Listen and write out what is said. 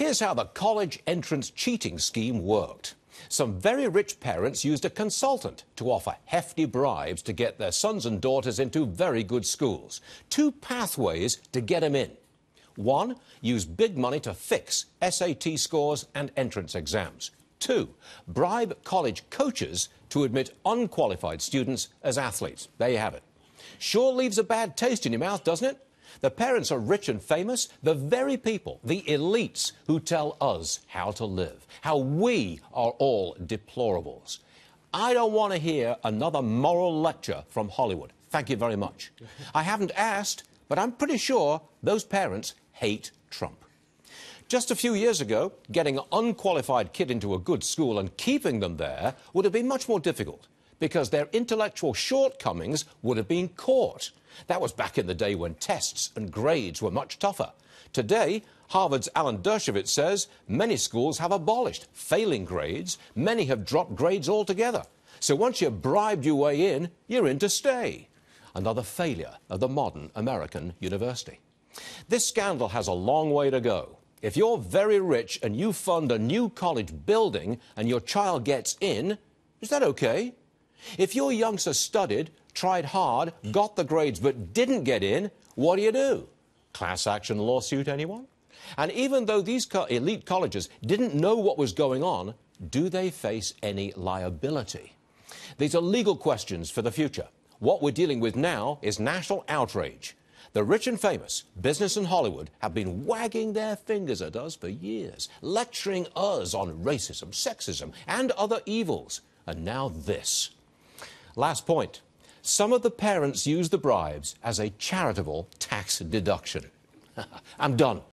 Here's how the college entrance cheating scheme worked. Some very rich parents used a consultant to offer hefty bribes to get their sons and daughters into very good schools. Two pathways to get them in. One, use big money to fix SAT scores and entrance exams. Two, bribe college coaches to admit unqualified students as athletes. There you have it. Sure leaves a bad taste in your mouth, doesn't it? The parents are rich and famous, the very people, the elites, who tell us how to live, how we are all deplorables. I don't want to hear another moral lecture from Hollywood. Thank you very much. I haven't asked, but I'm pretty sure those parents hate Trump. Just a few years ago, getting an unqualified kid into a good school and keeping them there would have been much more difficult because their intellectual shortcomings would have been caught. That was back in the day when tests and grades were much tougher. Today, Harvard's Alan Dershowitz says many schools have abolished failing grades. Many have dropped grades altogether. So once you've bribed your way in, you're in to stay. Another failure of the modern American university. This scandal has a long way to go. If you're very rich and you fund a new college building and your child gets in, is that okay? If your youngster studied, tried hard, got the grades, but didn't get in, what do you do? Class action lawsuit, anyone? And even though these co elite colleges didn't know what was going on, do they face any liability? These are legal questions for the future. What we're dealing with now is national outrage. The rich and famous, business and Hollywood, have been wagging their fingers at us for years, lecturing us on racism, sexism, and other evils. And now this. Last point. Some of the parents use the bribes as a charitable tax deduction. I'm done.